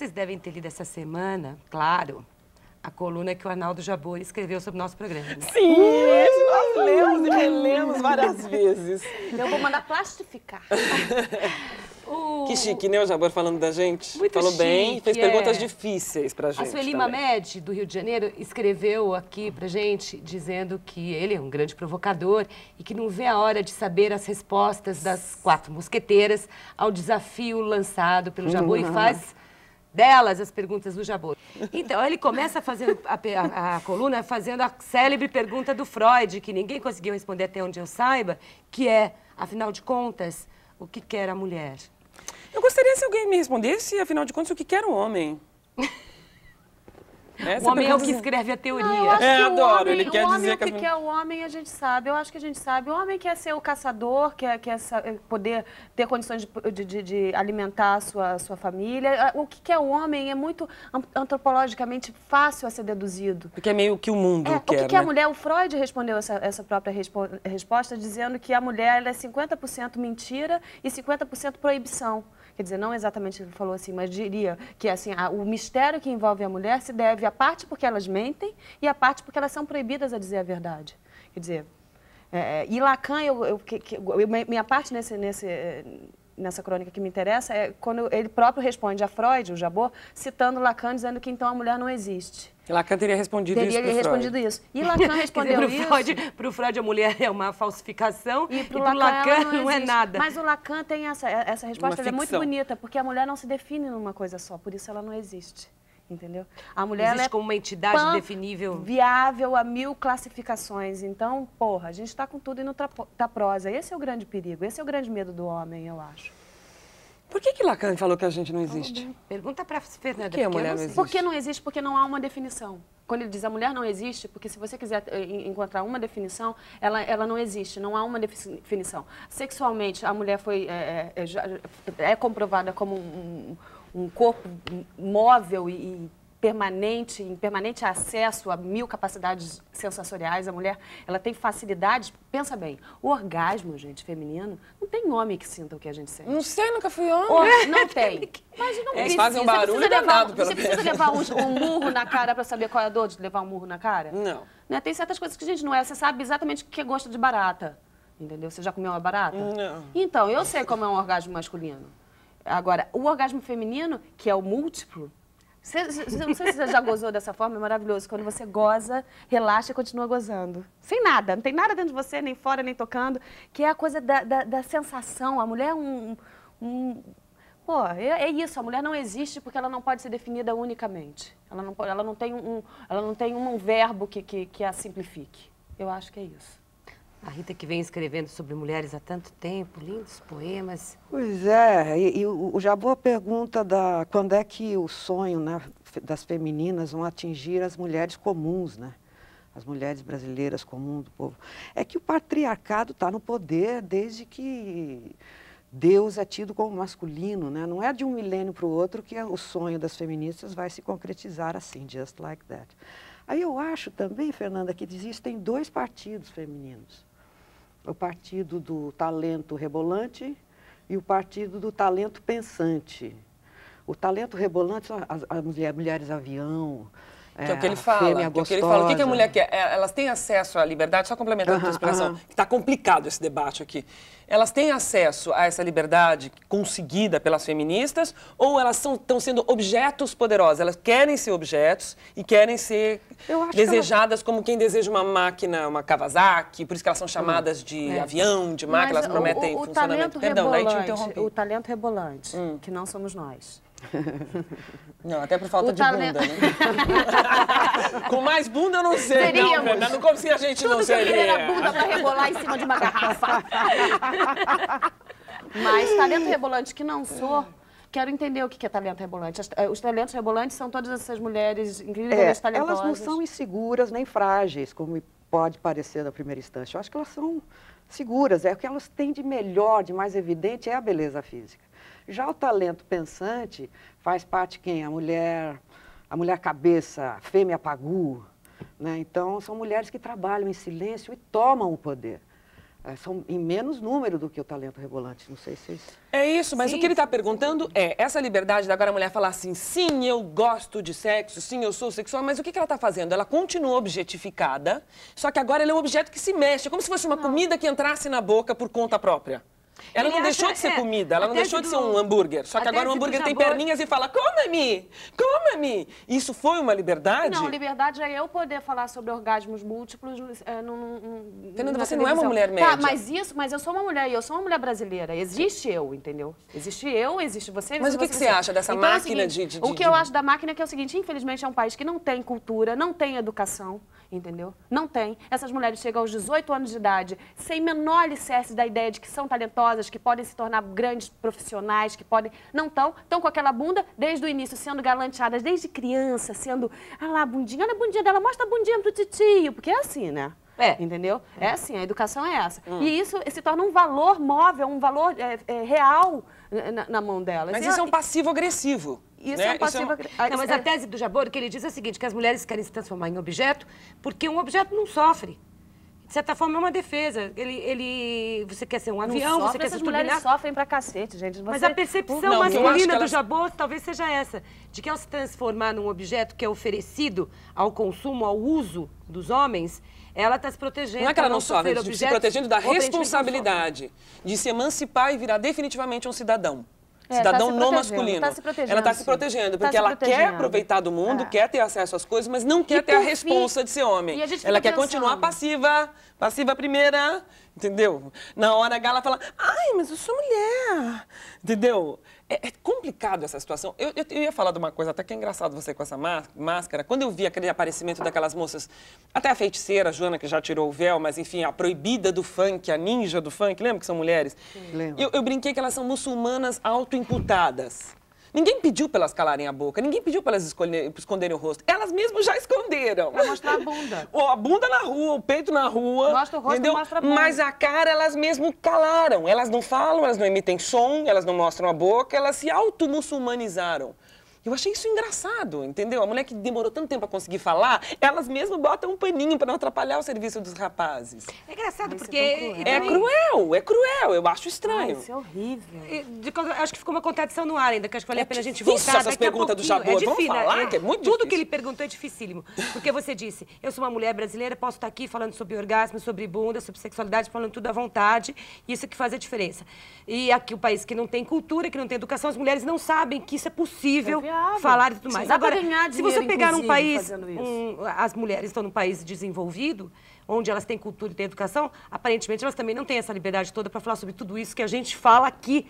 vocês devem ter lido essa semana, claro, a coluna que o Arnaldo Jabor escreveu sobre o nosso programa. Né? Sim, uh! nós lemos e relemos várias vezes. Eu vou mandar plastificar. Uh, que chique, né, o Jabor falando da gente? Muito Falou chique, bem, fez é. perguntas difíceis pra gente. A Sueli. Mamed, do Rio de Janeiro, escreveu aqui pra gente, dizendo que ele é um grande provocador e que não vê a hora de saber as respostas das quatro mosqueteiras ao desafio lançado pelo Jabor e faz delas as perguntas do Jabor. Então, ele começa fazendo a, a- a coluna fazendo a célebre pergunta do Freud, que ninguém conseguiu responder até onde eu saiba, que é, afinal de contas, o que quer a mulher? Eu gostaria se alguém me respondesse, afinal de contas, o que quer o homem. Essa o homem é o que escreve a teoria. Não, eu acho É, que o adoro, homem, ele quer o homem, dizer o que que, que é o homem, a gente sabe. Eu acho que a gente sabe. O homem quer ser o caçador, quer, quer sa- poder ter condições de, de- de- de alimentar a sua, a sua família. O que, que é o homem é muito an- antropologicamente fácil a ser deduzido. Porque é meio que o mundo É, o quer, que, que a né? mulher, o Freud respondeu essa, essa própria respo- resposta dizendo que a mulher ela é 50% mentira e 50% proibição. Quer dizer, não exatamente ele falou assim, mas diria que assim, a- o mistério que envolve a mulher se deve à parte porque elas mentem e à parte porque elas são proibidas a dizer a verdade. Quer dizer, é, é, e Lacan, eu, eu- que- que- eu- minha parte nesse, nesse, eh, nessa crônica que me interessa é quando ele próprio responde a Freud, o Jabor, citando Lacan, dizendo que então a mulher não existe. Lacan teria respondido Teria isso ele pro Freud. respondido isso. E Lacan respondeu Para isso. o Freud, pro Freud, a mulher é uma falsificação E pro para o Lacan, Lacan, ela não, é nada. Mas o Lacan tem essa, essa resposta, é muito bonita, porque a mulher não se define numa coisa só, por isso ela não existe. Entendeu? A mulher Existe ela é como uma entidade pan- definível. Viável a mil classificações. Então, porra, a gente está com tudo indo tra- da prosa. Esse é o grande perigo, esse é o grande medo do homem, eu acho. Por que, que Lacan falou que a gente não existe? Pergunta para Fernanda. Por que a porque mulher não não existe? Por que não existe? Porque não há uma definição. Quando ele diz a mulher não existe, porque se você quiser eh, en- encontrar uma definição, ela, ela não existe, não há uma defi- definição. Sexualmente, a mulher foi, é, é, é comprovada como um, um corpo móvel e, e permanente, em permanente acesso a mil capacidades sensoriais. A mulher, ela tem facilidade, pensa bem, o orgasmo, gente, feminino, não tem homem que sinta o que a gente sente. Não sei, nunca fui homem. Or- não tem. Mas não Eles precisa. fazem um Você barulho precisa levar, danado, pelo Você precisa levar um, um murro na cara para saber qual é a dor de levar um murro na cara? Não. Né? Tem certas coisas que a gente não é. Você sabe exatamente o que é gosto de barata. Entendeu? Você já comeu uma barata? Não. Então, eu sei como é um orgasmo masculino. Agora, o orgasmo feminino, que é o múltiplo, você, não sei se você já gozou dessa forma, é maravilhoso. Quando você goza, relaxa e continua gozando. Sem nada, não tem nada dentro de você, nem fora, nem tocando. Que é a coisa da, da- da sensação. A mulher é um. um pô, é, é isso. A mulher não existe porque ela não pode ser definida unicamente. Ela não, ela não tem um, ela não tem um verbo que, que, que a simplifique. Eu acho que é isso. A Rita que vem escrevendo sobre mulheres há tanto tempo, lindos poemas. Pois é, e, e o pergunta da, quando é que o sonho né, das femininas vão atingir as mulheres comuns, né? As mulheres brasileiras comuns do povo. É que o patriarcado está no poder desde que Deus é tido como masculino, né? Não é de um milênio para o outro que o sonho das feministas vai se concretizar assim, just like that. Aí eu acho também, Fernanda, que existem dois partidos femininos o partido do talento rebolante e o partido do talento pensante. O talento rebolante as, as mulher- mulheres avião, Que é o que ele fala. Que é o que ele fala. O que, que a mulher quer? É, Elas têm acesso à liberdade, só complementando a tua expressão, aham. que está complicado esse debate aqui. Elas têm acesso a essa liberdade conseguida pelas feministas ou elas estão sendo objetos poderosos? Elas querem ser objetos e querem ser acho que desejadas como quem deseja uma máquina, uma Kawasaki, por isso que elas são chamadas de avião, de máquina, elas Mas prometem o, o, funcionamento. talento Perdão, daí te interrompi. o talento rebolante, Hum. que não somos nós. Não, até por falta O de talento- bunda, né? Com mais bunda eu não sei, não, Seríamos. Fernanda. Como se a gente não Tudo que eu queria era seria. bunda para rebolar em cima de uma garrafa. Mas talento rebolante que não sou, quero entender o que é talento rebolante. Eh, Os talentos rebolantes são todas essas mulheres É, incrivelmente talentosas. elas não são inseguras nem frágeis, como pode parecer na primeira instância. Eu acho que elas são seguras. É o que elas têm de melhor, de mais evidente, é a beleza física. Já o talento pensante faz parte quem? A mulher, a mulher cabeça, fêmea pagu. Né? Então, são mulheres que trabalham em silêncio e tomam o poder. É, são em menos número do que o talento rebolante. Não sei se vocês... É isso, mas Sim, o que ele está sim, perguntando é essa liberdade da agora a mulher falar assim, sim, eu gosto de sexo, sim, eu sou sexual, mas o que, que ela está fazendo? Ela continua objetificada, só que agora ela é um objeto que se mexe, é como se fosse uma comida que entrasse na boca por conta própria. Ela Ele não deixou acha- de ser é, comida, ela não deixou de ser um hambúrguer. Só que agora o hambúrguer tem perninhas e fala, coma-me, coma-me. Isso foi uma liberdade? Não, liberdade é eu poder falar sobre orgasmos múltiplos é, num, Fernanda, na você não é uma televisão. mulher Tá, média. mas isso, mas eu sou uma mulher e eu sou uma mulher brasileira. Existe eu, entendeu? Existe eu, existe você. Mas existe o que que você. você acha dessa Então, é o máquina seguinte, de- de- O que de- eu acho da máquina é que é o seguinte, infelizmente é um país que não tem cultura, não tem educação, entendeu? Não tem. Essas mulheres chegam aos 18 anos de idade sem menor alicerce da ideia de que são talentosas, que podem se tornar grandes profissionais, que podem... Não estão. Estão com aquela bunda desde o início, sendo galanteadas desde criança, sendo... Ah lá, bundinha, olha a bundinha dela, mostra a bundinha pro titio. Porque é assim, né? É. Entendeu? É assim, a educação é essa. E isso se torna um valor móvel, um valor é, é, real na, na mão delas. Mas E isso é um passivo-agressivo. Isso né? é um passivo Não, mas a tese do Jabor, o que ele diz é o seguinte, que as mulheres querem se transformar em objeto porque um objeto não sofre. De certa forma, é uma defesa. Ele, ele, você quer ser um Não avião, sofre, você quer ser essas mulheres turbinado. sofrem pra cacete, gente. Mas Você- a percepção Não, masculina do elas- Jabor talvez seja essa, de que ao se transformar num objeto que é oferecido ao consumo, ao uso dos homens, ela está se protegendo. Não é que ela para não sofre, se protegendo da não responsabilidade de se emancipar e virar definitivamente um cidadão. É, cidadão tá não masculino. tá se protegendo, ela está se protegendo, Tá porque se ela quer aproveitar do mundo, É. quer ter acesso às coisas, mas não quer ter a responsa de ser homem. e a gente Ela quer continuar pensando- passiva, passiva primeira, entendeu? Na hora H ela fala, ai, mas eu sou mulher, entendeu? É, é complicado essa situação. Eu, eu, eu ia falar de uma coisa até que é engraçado você com essa má- máscara. Quando eu vi aquele aparecimento daquelas moças, até a feiticeira, a Joana, que já tirou o véu, mas enfim, a proibida do funk, a ninja do funk, lembra que são mulheres? Lembro. Eu, eu brinquei que elas são muçulmanas autoimputadas. Ninguém pediu para elas calarem a boca, ninguém pediu para elas escolher- esconderem o rosto. Elas mesmas já esconderam. Pra mostrar a bunda. Ó, a bunda na rua, o peito na rua. Mostra o rosto, entendeu? mostra a bunda. Mas a cara elas mesmo calaram. Elas não falam, elas não emitem som, elas não mostram a boca, elas se auto-muçulmanizaram. Eu achei isso engraçado, entendeu? A mulher que demorou tanto tempo a conseguir falar, elas mesmas botam um paninho para não atrapalhar o serviço dos rapazes. É engraçado, Isso é porque... É também- cruel, é cruel, eu acho Ai, estranho. isso é horrível. E, de acho que ficou uma contradição no ar ainda, que acho que vale É a pena a gente difícil voltar. essas daqui a perguntas do. Jabor. É Vamos difícil, falar é- que é muito Tudo que difícil. ele perguntou é dificílimo. Porque você disse, eu sou uma mulher brasileira, posso estar aqui falando sobre orgasmo, sobre bunda, sobre sexualidade, falando tudo à vontade. Isso é que faz a diferença. E aqui o país que não tem cultura, que não tem educação, as mulheres não sabem que isso é possível Falar e tudo mais. Ganhar se você pegar inclusive, país, um- as mulheres estão num país desenvolvido, onde elas têm cultura e têm educação, aparentemente elas também não têm essa liberdade toda para falar sobre tudo isso que a gente fala aqui.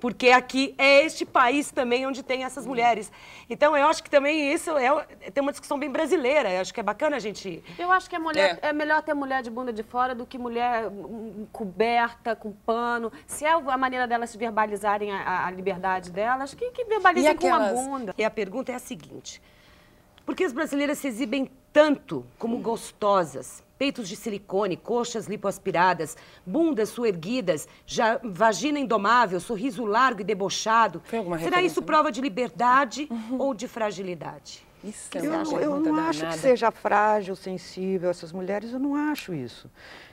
Porque aqui é este país também onde tem essas mulheres. Então, eu acho que também isso é, tem uma discussão bem brasileira. Eu acho que é bacana a gente. Eu acho que a mulher, É. é. melhor ter mulher de bunda de fora do que mulher hum, coberta, com pano. Se é a maneira delas verbalizarem a, a- liberdade delas, que, que verbalizem E com a aquelas- bunda. E a pergunta é a seguinte: por que as brasileiras se exibem tanto como gostosas? Peitos de silicone, coxas lipoaspiradas, bundas suerguidas, já, vagina indomável, sorriso largo e debochado. Será isso né? prova de liberdade ou de fragilidade? Isso que é Eu, não- eu não acho que seja frágil, sensível essas mulheres, eu não acho isso.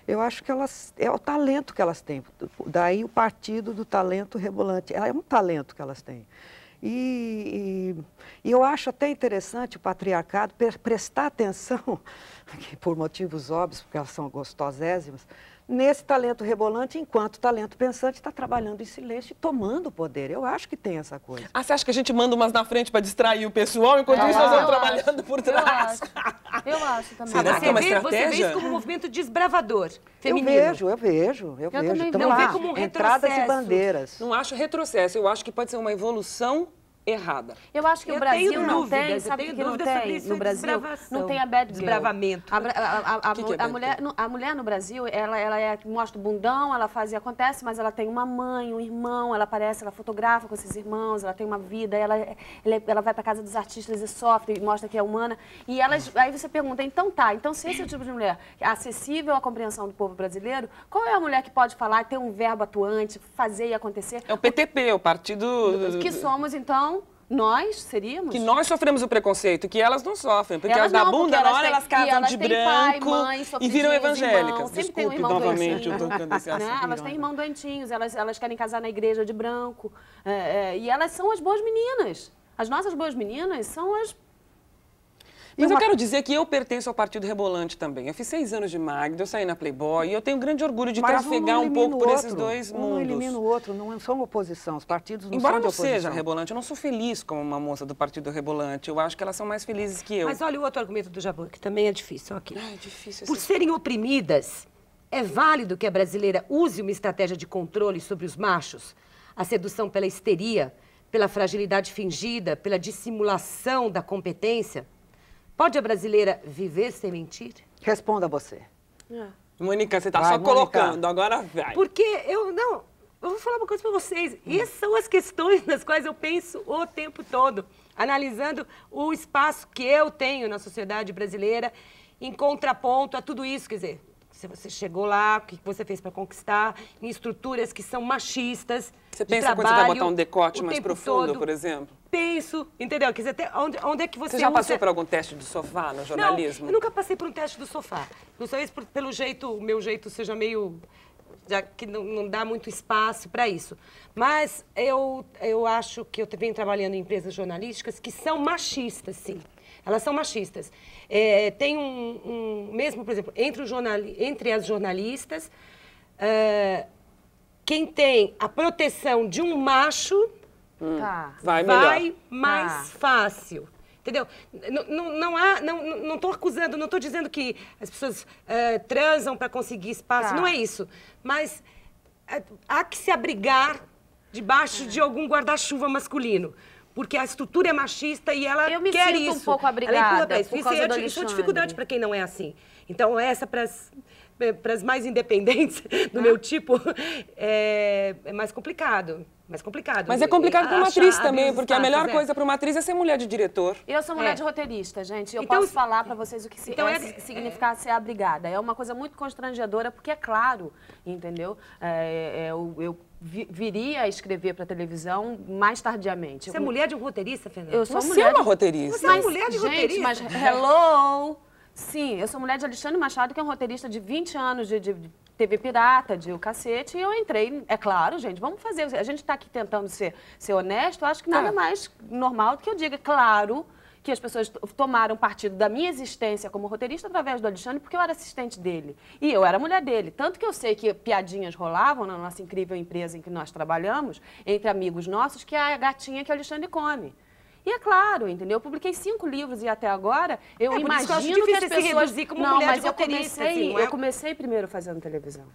Eu acho que elas é o talento que elas têm. Daí o partido do talento rebolante. É um talento que elas têm. E, e- e eu acho até interessante o patriarcado pre- prestar atenção, por motivos óbvios, porque elas são gostosésimas, nesse talento rebolante, enquanto o talento pensante está trabalhando em silêncio e tomando o poder. Eu acho que tem essa coisa. Ah, você acha que a gente manda umas na frente para distrair o pessoal, enquanto Eu isso nós vamos acho. trabalhando por Eu trás? Eu acho também. Será você, que é uma vê, você vê estratégia? isso como um movimento desbravador, feminino. Eu vejo, eu vejo, eu, vejo. também Tamo vejo. lá, Não vê como um entradas e retrocesso. bandeiras. Não acho retrocesso, eu acho que pode ser uma evolução errada. Eu acho que Eu o Brasil tenho não dúvidas, tem, sabe o tenho que não tem isso, no Brasil? Não tem a bad girl. desbravamento. A, a- a- Que que é a mulher, a mulher no Brasil, ela, ela é, mostra o bundão, ela faz e acontece, mas ela tem uma mãe, um irmão, ela aparece, ela fotografa com esses irmãos, ela tem uma vida, ela, é- ela, é- ela vai para casa dos artistas e sofre, e mostra que é humana. E elas, aí você pergunta, então tá, então se esse é o tipo de mulher é acessível à compreensão do povo brasileiro, qual é a mulher que pode falar, ter um verbo atuante, fazer e acontecer? É o PTP, o partido... que somos, então, Nós seríamos? Que nós sofremos o preconceito, que elas não sofrem. Porque Elas as da bunda, na elas hora, elas e casam elas de pai, branco mãe, e viram evangélicas. um Desculpe, novamente, eu tocando esse Né? assunto. Elas têm irmão doentinhos, elas, elas querem casar na igreja de branco. é, é, e elas são as boas meninas. As nossas boas meninas são as Mas eu quero dizer que eu pertenço ao Partido Rebolante também. Eu fiz seis anos de Magda, eu saí na Playboy e eu tenho grande orgulho de Mas trafegar um elimina pouco por esses dois Um não elimina o mundos. outro, não são oposição. Os partidos não Embora são de não oposição. seja Rebolante, eu não sou feliz como uma moça do Partido Rebolante. Eu acho que elas são mais felizes que eu. Mas olha o outro argumento do Jabu, que também é difícil aqui. Ai, é difícil Por serem oprimidas, é válido que a brasileira use uma estratégia de controle sobre os machos? A sedução pela histeria, pela fragilidade fingida, pela dissimulação da competência? Pode a brasileira viver sem mentir? Responda você. Mônica, você tá Vai, só Mônica. colocando, agora vai. Porque eu não. Eu vou falar uma coisa para vocês. E essas são as questões nas quais eu penso o tempo todo, analisando o espaço que eu tenho na sociedade brasileira em contraponto a tudo isso. Quer dizer, se você chegou lá, o que você fez para conquistar, em estruturas que são machistas. Você pensa quando você vai trabalho botar um decote mais profundo, todo. por exemplo? Penso, entendeu? Quer dizer, até onde, onde é que você Você já usa- passou por algum teste de sofá no jornalismo? não, eu nunca passei por um teste do sofá. Não sei se pelo jeito, o meu jeito seja meio. Já que não, não dá muito espaço para isso. Mas eu, eu acho que eu venho trabalhando em empresas jornalísticas que são machistas, sim. Elas são machistas. É, tem um, um- Mesmo, por exemplo, entre, os jornali, entre as jornalistas, é, quem tem a proteção de um macho Tá. Vai melhor. vai mais Tá. fácil. Entendeu? Não, não, não há, não, não acusando, não estou dizendo que as pessoas eh, transam para conseguir espaço, Tá. não é isso. Mas eh, há que se abrigar debaixo de algum guarda-chuva masculino. Porque a estrutura é machista e ela Eu me quer sinto um isso. pouco ela abrigada empurra pra isso. por Isso causa é, isso é dificuldade para quem não é assim. Então, essa para as mais independentes do meu tipo é, é mais complicado. Mais complicado. Mas é complicado para uma atriz também, porque a melhor é. coisa para uma atriz é ser mulher de diretor. Eu sou mulher É. de roteirista, gente. Eu Então, posso falar pra vocês o que então é, é- se- significa ser abrigada. É uma coisa muito constrangedora, porque é claro, entendeu? É, é, eu, eu viria a escrever pra televisão mais tardiamente. Você é mulher de um roteirista, Fernanda? Eu sou Você mulher é uma de- roteirista. Você é mulher de gente, roteirista? mas hello! Sim, eu sou mulher de Alexandre Machado, que é um roteirista de 20 anos de, de- TV pirata, de o cacete, e eu entrei, é claro, gente, vamos fazer. A gente está aqui tentando ser, ser honesto, eu acho que nada É. mais normal do que eu diga, claro, que as pessoas tomaram partido da minha existência como roteirista através do Alexandre, porque eu era assistente dele. E eu era mulher dele. Tanto que eu sei que piadinhas rolavam na nossa incrível empresa em que nós trabalhamos, entre amigos nossos, que é a gatinha que o Alexandre come. E é claro, entendeu? Eu publiquei cinco livros e até agora eu É, isso que eu imagino que as se pessoas... reduzir como não, mulher mas de eu comecei, assim, não é? eu comecei primeiro fazendo televisão.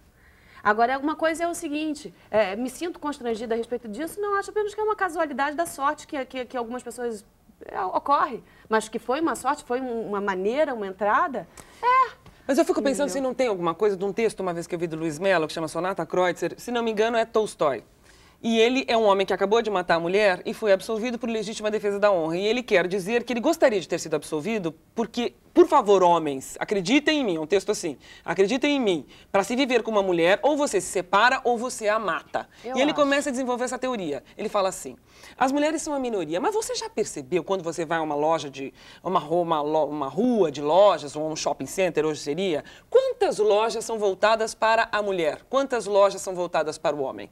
Agora, uma coisa é o seguinte, é, me sinto constrangida a respeito disso, não acho apenas que é uma casualidade da sorte que, que, que algumas pessoas é, ocorre, mas que foi uma sorte, foi um- uma maneira, uma entrada. É, Mas eu fico pensando se não tem alguma coisa de um texto, uma vez que eu vi do Luiz Mello, que chama Sonata Kreutzer, se não me engano é Tolstói. E ele é um homem que acabou de matar a mulher e foi absolvido por legítima defesa da honra. E ele quer dizer que ele gostaria de ter sido absolvido porque, por favor, homens, acreditem em mim, é um texto assim, acreditem em mim, para se viver com uma mulher, ou você se separa ou você a mata. Eu e ele acho. começa a desenvolver essa teoria. Ele fala assim: as mulheres são a minoria, mas você já percebeu quando você vai a uma loja de. uma, uma, uma rua de lojas, ou um shopping center, hoje seria, quantas lojas são voltadas para a mulher? Quantas lojas são voltadas para o homem?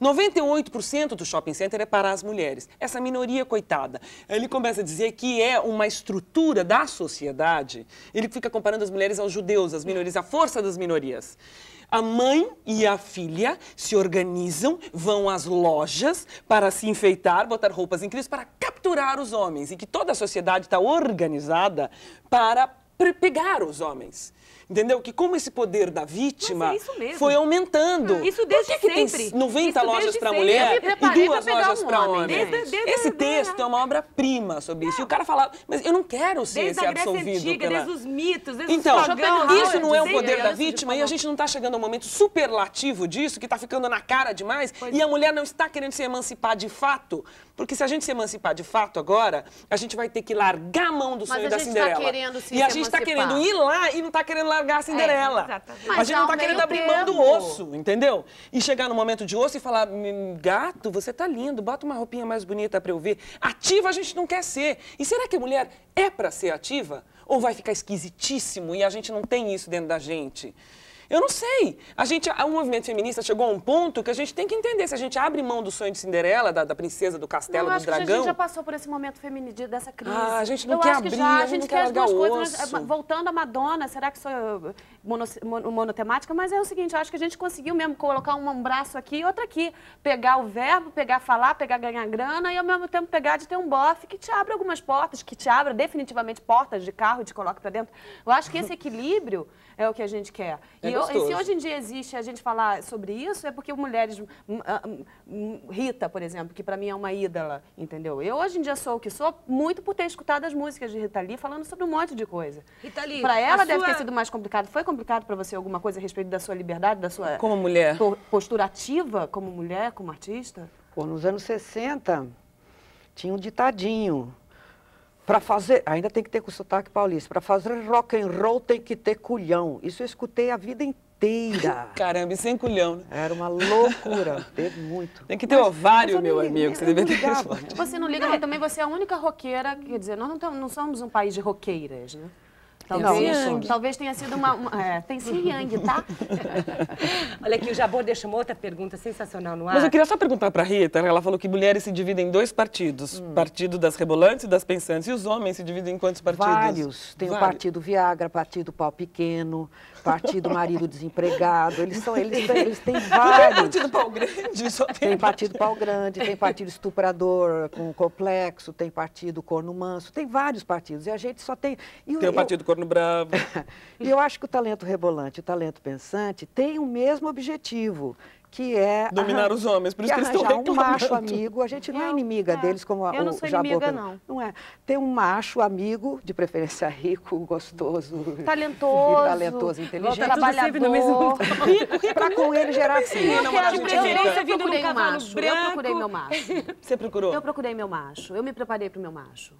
98% do shopping center é para as mulheres. Essa minoria, coitada. Ele começa a dizer que é uma estrutura da sociedade. Ele fica comparando as mulheres aos judeus, as minorias, a força das minorias. A mãe e a filha se organizam, vão às lojas para se enfeitar, botar roupas incríveis para capturar os homens. E que toda a sociedade está organizada para pegar os homens. Entendeu? Que como esse poder da vítima é isso foi aumentando. Isso Por desde que que tem sempre. 90 Isso lojas para sempre. mulher e duas lojas um para homem, homem? Desde- desde- Esse desde- texto é uma obra-prima sobre isso. E o cara fala, mas eu não quero ser Desde esse a absolvido Antiga, pela... desde os mitos, desde Então, os pagãos. isso não é o poder da vítima e a gente não está chegando ao momento superlativo disso, que está ficando na cara demais, e a mulher não está querendo se emancipar de fato. Porque se a gente se emancipar de fato agora, a gente vai ter que largar a mão do Mas sonho a da gente tá Cinderela. querendo se e a gente gente está querendo ir lá e não está querendo largar a Cinderela. É, a gente não está querendo abrir mão do osso, entendeu? E chegar no momento de osso e falar, "Hum, gato, você tá lindo, bota uma roupinha mais bonita para eu ver. Ativa a gente não quer ser. E será que a mulher é para ser ativa? Ou vai ficar esquisitíssimo e a gente não tem isso dentro da gente? Eu não sei. A gente, o movimento feminista chegou a um ponto que a gente tem que entender. Se a gente abre mão do sonho de Cinderela, da, da princesa, do castelo, Não, do acho que a dragão. gente já passou por esse momento feminino dessa crise. Ah, a gente não eu quer acho que abrir, já, a a gente gente não quer quer as duas largar coisas. mas, osso. Voltando à Madonna, será que sou mono, mono- monotemática? Mas é o seguinte, eu acho que a gente conseguiu mesmo colocar um, um braço aqui e outro aqui. Pegar o verbo, pegar falar, pegar ganhar grana e ao mesmo tempo pegar de ter um bofe que te abre algumas portas, que te abra definitivamente portas de carro e te coloca pra dentro. Eu acho que esse equilíbrio é o que a gente quer. É e, e se gostoso. hoje em dia existe a gente falar sobre isso, é porque mulheres. hum, hum, hum, Rita, por exemplo, que pra mim é uma ídola, entendeu? Eu hoje em dia sou o que sou muito por ter escutado as músicas de Rita Lee falando sobre um monte de coisa. Rita Lee, Pra ela a deve sua- ter sido mais complicado. Foi complicado pra você alguma coisa a respeito da sua liberdade, da sua Como mulher. po- postura ativa como mulher, como artista? Pô, nos anos 60, tinha um ditadinho. Para fazer, ainda tem que ter com sotaque paulista, para fazer rock and roll tem que ter culhão. Isso eu escutei a vida inteira. Caramba, e sem culhão, né? Era uma loucura, teve muito. Tem que ter ovário, eu meu amigo. Você eu não deveria ter ligava, resposta. Você não liga, mas também você é a única roqueira, quer dizer, nós não, tamo- não somos um país de roqueiras, né? Talvez, Não, talvez tenha sido uma. uma- é, tem sim yang, tá? Olha aqui, o Jabor deixa uma outra pergunta sensacional no ar. Mas eu queria só perguntar para Rita, ela falou que mulheres se dividem em dois partidos, Hum. partido das rebolantes e das pensantes, e os homens se dividem em quantos partidos? Vários. Tem o Vários. partido Viagra, partido Pau Pequeno, partido Marido Desempregado. Eles, são, eles, têm, eles têm vários. Partido pau grande, só tem, Tem partido pau grande, tem partido estuprador com complexo, tem partido corno manso, tem vários partidos. E a gente só tem. E Tem o eu- partido corno bravo. E eu acho que o talento rebolante o talento pensante têm o mesmo objetivo, que é Dominar arran- os homens, por isso que eles estão um macho amigo. A gente não é Eu- inimiga é, deles como a, eu não o sou Jabor inimiga, não. Não é. Tem um macho amigo, de preferência rico, gostoso, Talentoso. e talentoso, inteligente, sempre no mesmo trabalhador. para com ele gerar filho. Eu de eu- eu Vindo num procurei um cavalo macho. Eu procurei meu macho. Você procurou? Eu procurei meu macho. Eu me preparei pro meu macho.